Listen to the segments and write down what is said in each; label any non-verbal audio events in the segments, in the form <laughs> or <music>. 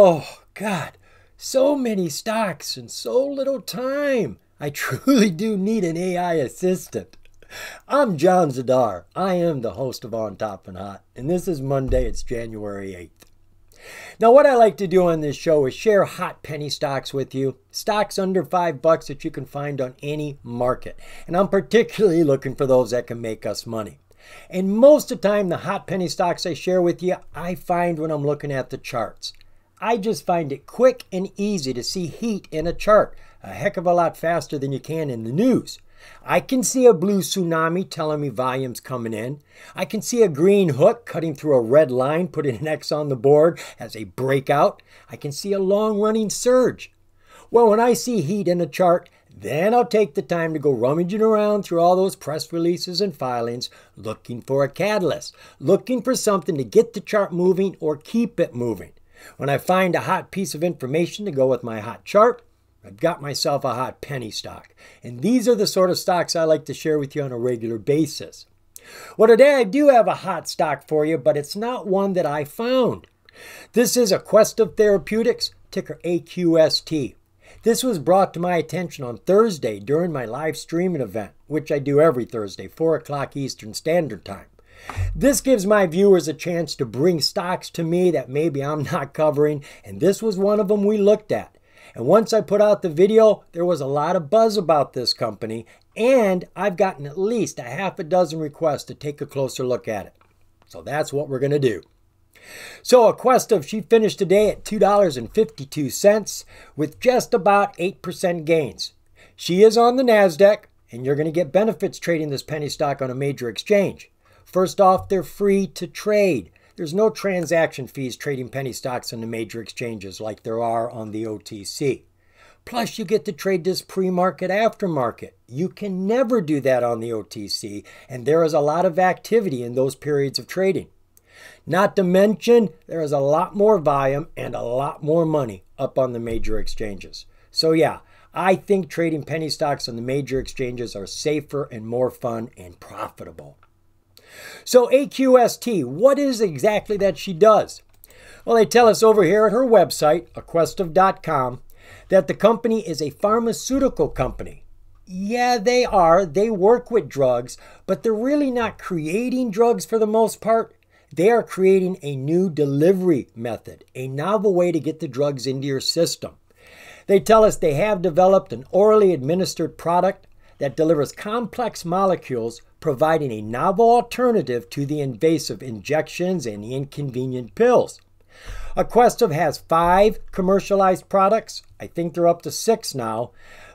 Oh, God, so many stocks and so little time. I <laughs> truly do need an AI assistant. I'm John Zidar. I am the host of On Top and Hot, and this is Monday, it's January 8th. Now, what I like to do on this show is share hot penny stocks with you, stocks under five bucks that you can find on any market. And I'm particularly looking for those that can make us money. And most of the time, the hot penny stocks I share with you, I find when I'm looking at the charts. I just find it quick and easy to see heat in a chart, a heck of a lot faster than you can in the news. I can see a blue tsunami telling me volume's coming in. I can see a green hook cutting through a red line, putting an X on the board as a breakout. I can see a long running surge. Well, when I see heat in a chart, then I'll take the time to go rummaging around through all those press releases and filings looking for a catalyst, looking for something to get the chart moving or keep it moving. When I find a hot piece of information to go with my hot chart, I've got myself a hot penny stock. And these are the sort of stocks I like to share with you on a regular basis. Well, today I do have a hot stock for you, but it's not one that I found. This is Aquestive Therapeutics, ticker AQST. This was brought to my attention on Thursday during my live streaming event, which I do every Thursday, 4 o'clock Eastern Standard Time. This gives my viewers a chance to bring stocks to me that maybe I'm not <laughs> covering, and this was one of them we looked at. And once I put out the video, there was a lot of buzz about this company, and I've gotten at least a half a dozen requests to take a closer look at it. So that's what we're going to do. So Aquestive, she finished today at $2.52 with just about 8% gains. She is on the NASDAQ, and you're going to get benefits trading this penny stock on a major exchange. First off, they're free to trade. There's no transaction fees trading penny stocks on the major exchanges like there are on the OTC. Plus, you get to trade this pre market aftermarket. You can never do that on the OTC, and there is a lot of activity in those periods of trading. Not to mention, there is a lot more volume and a lot more money up on the major exchanges. So, yeah, I think trading penny stocks on the major exchanges are safer and more fun and profitable. So, AQST, what is exactly that she does? Well, they tell us over here at her website, aquestive.com, that the company is a pharmaceutical company. Yeah, they are. They work with drugs, but they're really not creating drugs for the most part. They are creating a new delivery method, a novel way to get the drugs into your system. They tell us they have developed an orally administered product that delivers complex molecules providing a novel alternative to the invasive injections and inconvenient pills. Aquestive has five commercialized products, I think they're up to six now,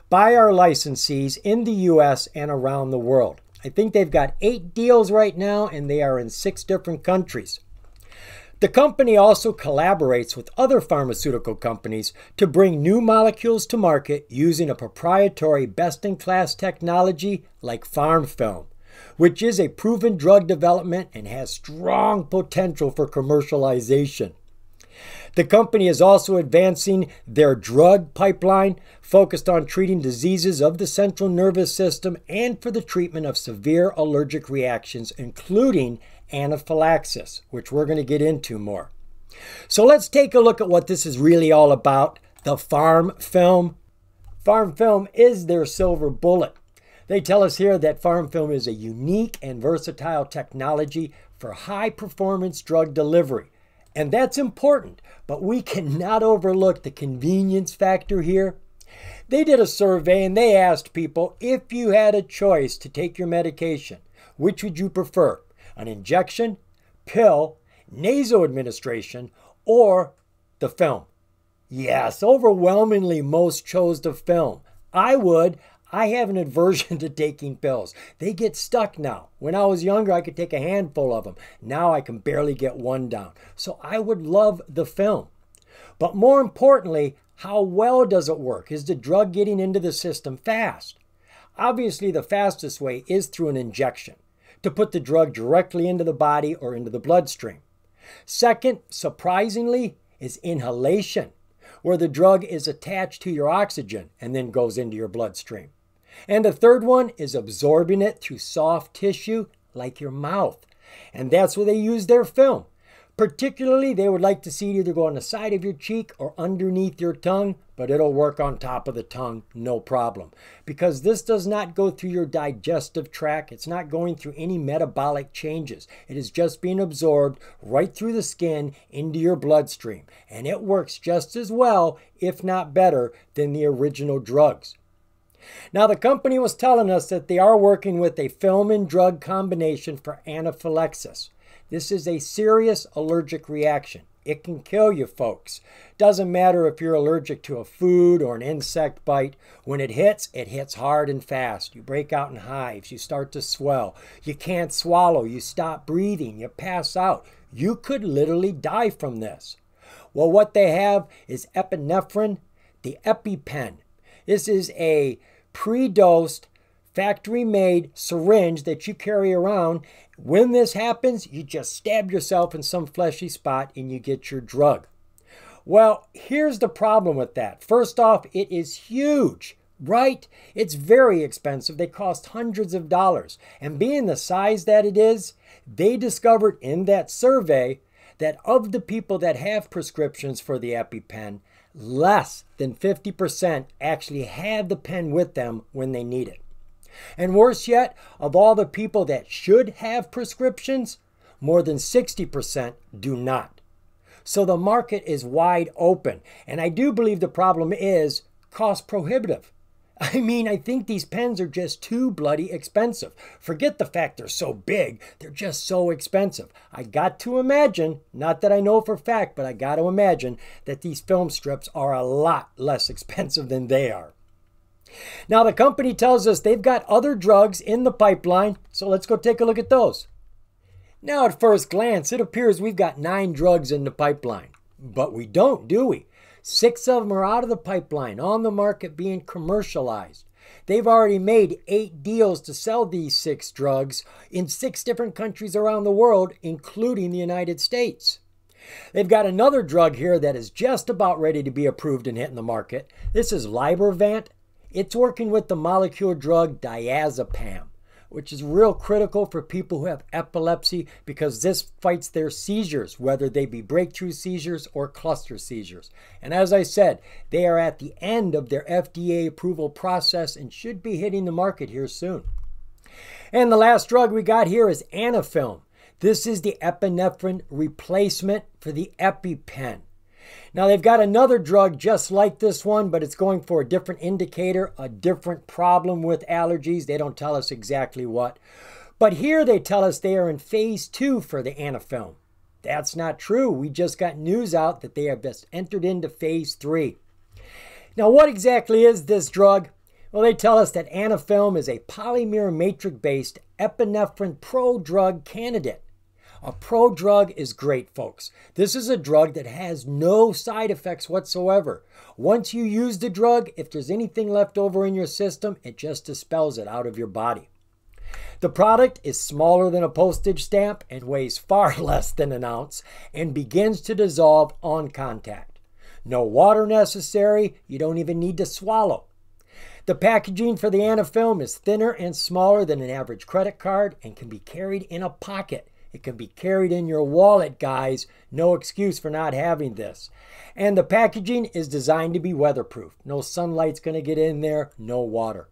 by our licensees in the US and around the world. I think they've got eight deals right now and they are in six different countries. The company also collaborates with other pharmaceutical companies to bring new molecules to market using a proprietary best in class technology like PharmFilm which is a proven drug development and has strong potential for commercialization. The company is also advancing their drug pipeline focused on treating diseases of the central nervous system and for the treatment of severe allergic reactions, including anaphylaxis, which we're going to get into more. So let's take a look at what this is really all about the PharmFilm. Farm Film is their silver bullet. They tell us here that PharmFilm is a unique and versatile technology for high performance drug delivery. And that's important, but we cannot overlook the convenience factor here. They did a survey and they asked people if you had a choice to take your medication, which would you prefer? An injection, pill, nasal administration, or the film? Yes, overwhelmingly most chose the film. I would. I have an aversion <laughs> to taking pills. They get stuck now. When I was younger, I could take a handful of them. Now I can barely get one down. So I would love the film. But more importantly, how well does it work? Is the drug getting into the system fast? Obviously, the fastest way is through an injection to put the drug directly into the body or into the bloodstream. Second, surprisingly, is inhalation, where the drug is attached to your oxygen and then goes into your bloodstream. And the third one is absorbing it through soft tissue like your mouth. And that's where they use their film. Particularly, they would like to see it either go on the side of your cheek or underneath your tongue, but it'll work on top of the tongue, no problem. Because this does not go through your digestive tract, it's not going through any metabolic changes. It is just being absorbed right through the skin into your bloodstream. And it works just as well, if not better, than the original drugs. Now, the company was telling us that they are working with a film and drug combination for anaphylaxis. This is a serious allergic reaction. It can kill you, folks. Doesn't matter if you're allergic to a food or an insect bite. When it hits, it hits hard and fast. You break out in hives. You start to swell. You can't swallow. You stop breathing. You pass out. You could literally die from this. Well, what they have is epinephrine, the EpiPen. This is a pre dosed, factory made syringe that you carry around when this happens, you just stab yourself in some fleshy spot and you get your drug. Well, here's the problem with that. First off, it is huge, right? It's very expensive. They cost hundreds of dollars. And being the size that it is, they discovered in that survey that of the people that have prescriptions for the EpiPen, less than 50% actually have the pen with them when they need it. And worse yet, of all the people that should have prescriptions, more than 60% do not. So the market is wide open. And I do believe the problem is cost prohibitive. <laughs> I mean, I think these pens are just too bloody expensive. Forget the fact they're so big, they're just so expensive. I got to imagine, not that I know for fact, but I got to imagine that these film strips are a lot less <laughs> expensive than they are. Now, the company tells us they've got other drugs in the pipeline, so let's go take a look at those. Now, at first glance, it appears we've got nine drugs in the pipeline. But we don't, do we? Six of them are out of the pipeline, on the market being commercialized. They've already made eight deals to sell these six drugs in six different countries around the world, including the United States. They've got another drug here that is just about ready to be approved and hit in the market. This is Libervant it's working with the molecule drug diazepam, which is real critical for people who have epilepsy because this fights their seizures, whether they be breakthrough seizures or cluster seizures. And as I said, they are at the end of their FDA approval process and should be hitting the market here soon. And the last drug we got here is Anaphylm. This is the epinephrine replacement for the EpiPen. Now, they've got another drug just like this one, but it's going for a different indicator, a different problem with allergies. They don't tell us exactly what. But here they tell us they are in phase two for the Anaphylm. That's not true. We just got news out that they have just entered into phase three. Now, what exactly is this drug? Well, they tell us that Anaphylm is a polymer matrix based epinephrine prodrug candidate. A pro drug is great, folks. This is a drug that has no side effects whatsoever. Once you use the drug, if there's anything left over in your system, it just dispels it out of your body. The product is smaller than a postage stamp and weighs <laughs> far less than an ounce and begins to dissolve on contact. No water necessary, you don't even need to swallow. The packaging for the Anaphylm is thinner and smaller than an average credit card and can be carried in a pocket. It can be carried in your wallet, guys. No excuse for not having this. And the packaging is designed to be weatherproof. No sunlight's going to get in there, no water.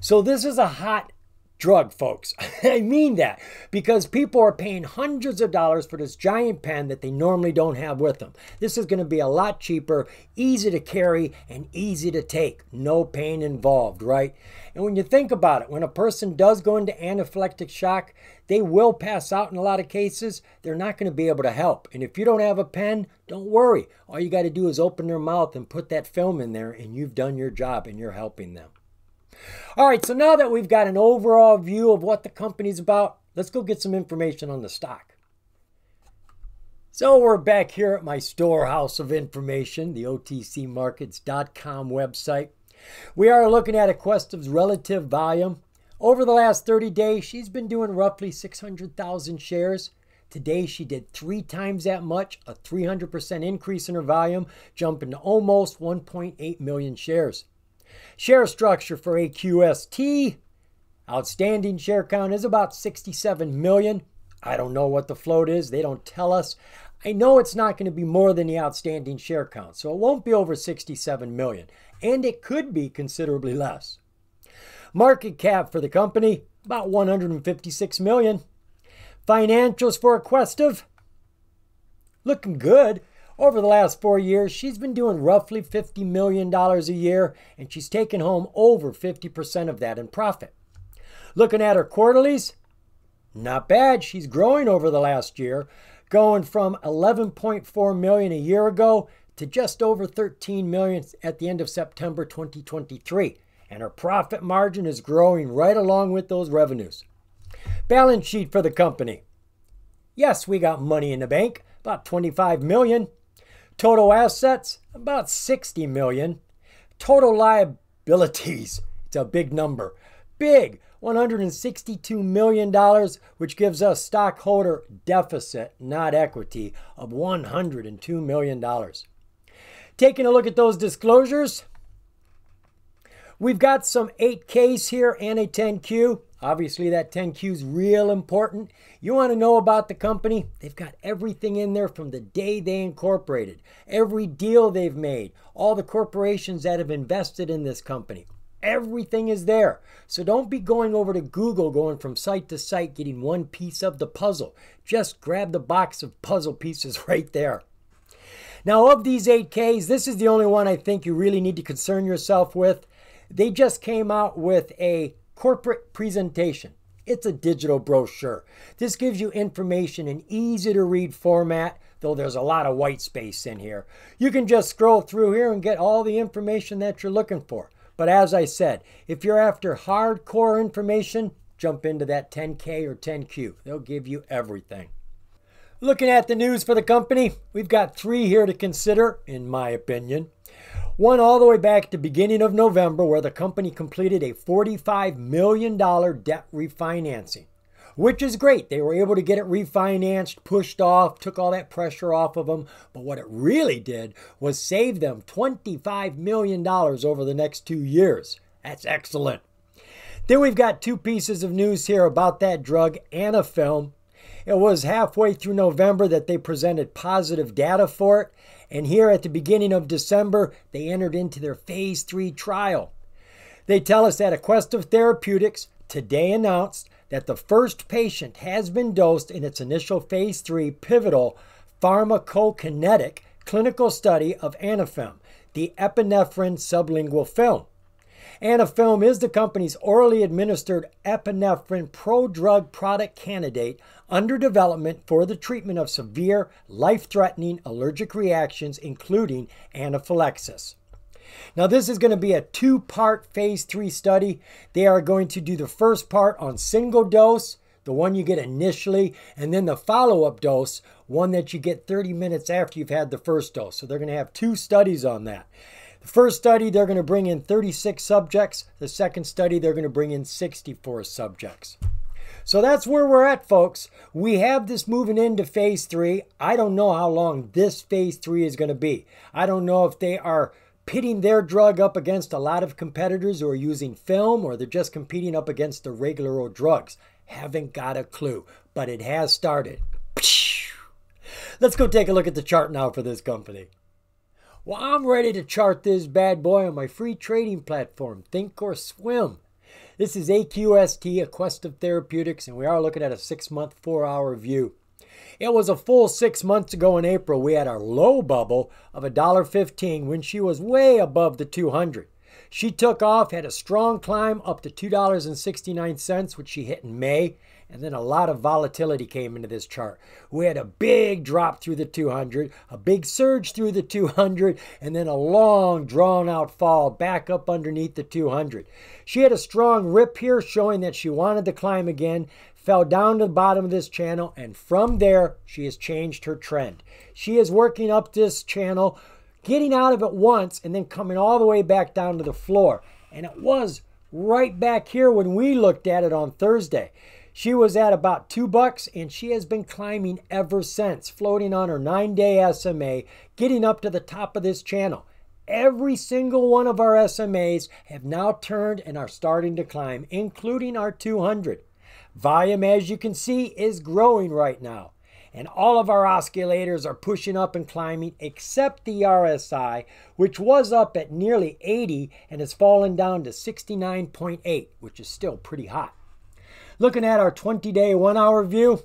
So this is a hot drug, folks. <laughs> I mean that because people are paying hundreds of dollars for this giant pen that they normally don't have with them. This is going to be a lot cheaper, easy to carry, and easy to take. No pain involved, right? And when you think about it, when a person does go into anaphylactic shock, they will pass out in a lot of cases. They're not going to be able to help. And if you don't have a pen, don't worry. All you got to do is open their mouth and put that film in there, and you've done your job and you're helping them. All right, so now that we've got an overall view of what the company's about, let's go get some information on the stock. So we're back here at my storehouse of information, the OTCMarkets.com website. We are looking at Aquestive's relative volume. Over the last 30 days, she's been doing roughly 600,000 shares. Today, she did three times that much, a 300% increase in her volume, jumping to almost 1.8 million shares. Share structure for AQST, outstanding share count is about 67 million. I don't know what the float is. They don't tell us. I know it's not going to be more than the outstanding share count, so it won't be over 67 million, and it could be considerably less. Market cap for the company about 156 million. Financials for Aquestive looking good. Over the last four years, she's been doing roughly $50 million a year, and she's taken home over 50% of that in profit. Looking at her quarterlies, not bad. She's growing over the last year, going from 11.4 million a year ago to just over 13 million at the end of September 2023. And her profit margin is growing right along with those revenues. Balance sheet for the company. Yes, we got money in the bank, about 25 million. Total assets, about 60 million. Total liabilities, it's a big number. Big, $162 million, which gives us stockholder deficit, not equity, of $102 million. Taking a look at those disclosures, we've got some 8Ks here and a 10Q. Obviously, that 10Q is real important. You want to know about the company? They've got everything in there from the day they incorporated, every deal they've made, all the corporations that have invested in this company. Everything is there. So don't be going over to Google, going from site to site, getting one piece of the puzzle. Just grab the box of puzzle pieces <laughs> right there. Now, of these 8Ks, this is the only one I think you really need to concern yourself with. They just came out with a corporate presentation. It's a digital brochure. This gives you information in easy to read format, though there's a lot of white space in here. You can just scroll through here and get all the information that you're looking for. But as I said, if you're after hardcore information, jump into that 10K or 10Q. They'll give you everything. Looking at the news for the company, we've got three here to consider, in my opinion. One all the way back to beginning of November where the company completed a $45 million debt refinancing, which is great. They were able to get it refinanced, pushed off, took all that pressure off of them. But what it really did was save them $25 million over the next two years. That's excellent. Then we've got two pieces of news here about that drug, Anaphylm. It was halfway through November that they presented positive data for it, and here at the beginning of December, they entered into their phase three trial. They tell us that Aquestive Therapeutics today announced that the first patient has been dosed in its initial phase three pivotal pharmacokinetic clinical study of Anaphylm, the epinephrine sublingual film. Anaphylm is the company's orally administered epinephrine prodrug product candidate under development for the treatment of severe, life threatening allergic reactions, including anaphylaxis. Now, this is going to be a two part phase three study. They are going to do the first part on single dose, the one you get initially, and then the follow up dose, one that you get 30 minutes after you've had the first dose. So they're going to have two studies on that. First study, they're going to bring in 36 subjects. The second study, they're going to bring in 64 subjects. So that's where we're at, folks. We have this moving into phase three. I don't know how long this phase three is going to be. I don't know if they are pitting their drug up against a lot of competitors who are using film or they're just competing up against the regular old drugs. Haven't got a clue, but it has started. Let's go take a look at the chart now for this company. Well, I'm ready to chart this bad boy on my free trading platform, Think or Swim. This is AQST, Aquestive Therapeutics, and we are looking at a six month, four hour view. It was a full six months ago in April. We had our low bubble of $1.15 when she was way above the 200. She took off, had a strong climb up to $2.69, which she hit in May, and then a lot of volatility came into this chart. We had a big drop through the 200, a big surge through the 200, and then a long drawn out fall back up underneath the 200. She had a strong rip here showing that she wanted to climb again, fell down to the bottom of this channel, and from there she has changed her trend. She is working up this channel, getting out of it once, and then coming all the way back down to the floor. And it was right back here when we looked at it on Thursday. She was at about two bucks and she has been climbing ever since, floating on her nine day SMA, getting up to the top of this channel. Every single one of our SMAs have now turned and are starting to climb, including our 200. Volume, as you can see, is growing right now. And all of our oscillators are pushing up and climbing except the RSI, which was up at nearly 80 and has fallen down to 69.8, which is still pretty hot. Looking at our 20 day, one hour view.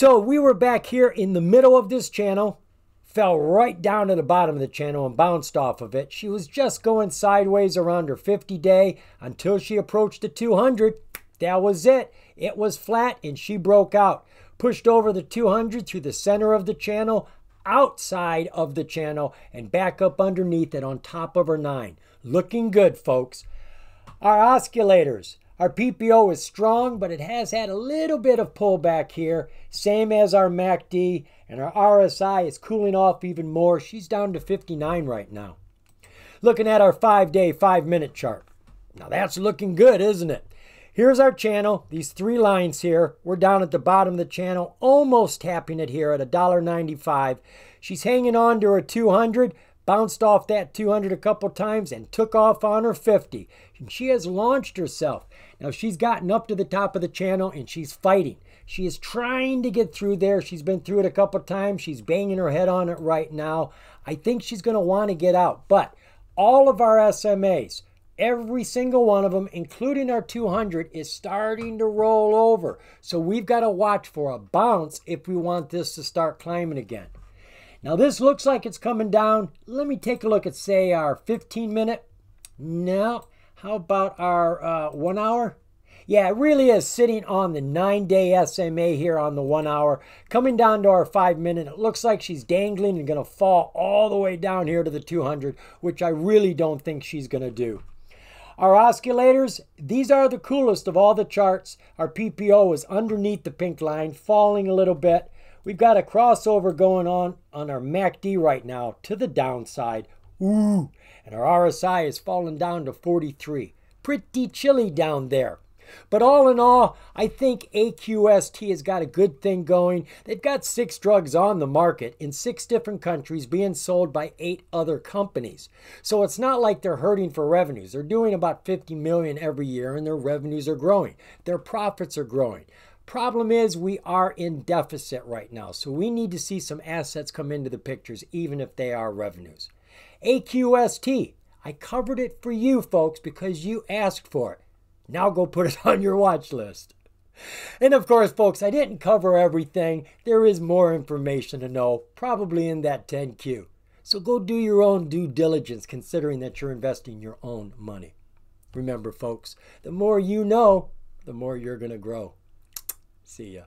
So we were back here in the middle of this channel, fell right down to the bottom of the channel and bounced off of it. She was just going sideways around her 50 day until she approached the 200. That was it. It was flat and she broke out. Pushed over the 200 through the center of the channel, outside of the channel, and back up underneath it on top of her 9. Looking good, folks. Our oscillators. Our PPO is strong, but it has had a little bit of pullback here, same as our MACD, and our RSI is cooling off even more. She's down to 59 right now. Looking at our five day, five minute chart. Now that's looking good, isn't it? Here's our channel, these three lines here. We're down at the bottom of the channel, almost tapping it here at $1.95. She's hanging on to her 200, bounced off that 200 a couple times and took off on her 50. And she has launched herself. Now she's gotten up to the top of the channel and she's fighting. She is trying to get through there. She's been through it a couple times. She's banging her head on it right now. I think she's going to want to get out. But all of our SMAs, Every single one of them, including our 200, is starting to roll over. So we've got to watch for a bounce if we want this to start climbing again. Now this looks like it's coming down. Let me take a look at, say, our 15 minute. No. How about our uh, one hour? Yeah, it really is sitting on the nine day SMA here on the one hour, coming down to our five minute. It looks like she's dangling and going to fall all the way down here to the 200, which I really don't think she's going to do. Our oscillators, these are the coolest of all the charts. Our PPO is underneath the pink line, falling a little bit. We've got a crossover going on on our MACD right now to the downside. Ooh, and our RSI is falling down to 43. Pretty chilly down there. But all in all, I think AQST has got a good thing going. They've got six drugs on the market in six different countries being sold by eight other companies. So it's not like they're hurting for revenues. They're doing about 50 million every year and their revenues are growing. Their profits are growing. Problem is, we are in deficit right now, so we need to see some assets come into the pictures, even if they are revenues. AQST, I covered it for you folks because you asked for it. Now go put it <laughs> on your watch list. And of course, folks, I didn't cover everything. There is more information to know, probably in that 10Q. So go do your own due diligence considering that you're investing your own money. Remember, folks, the more you know, the more you're going to grow. See ya.